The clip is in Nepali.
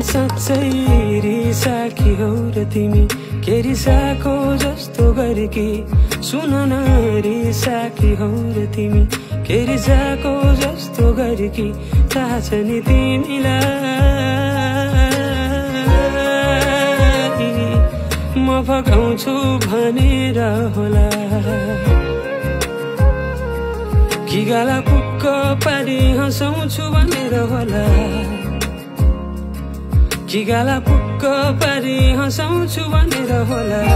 साँच्चै रिसाकी हौ र तिमी के रिसाको जस्तो गरिकी। सुन न हौ र तिमी के रिसाको जस्तो गरिकी। थाहा छ नि तिमीलाई। म फकाउँछु भनेर होला। कि गाला पुक्क पारी हँसाउँछु भनेर होला। कि गाला पुक्क पारी हँसाउँछु भनेर होला।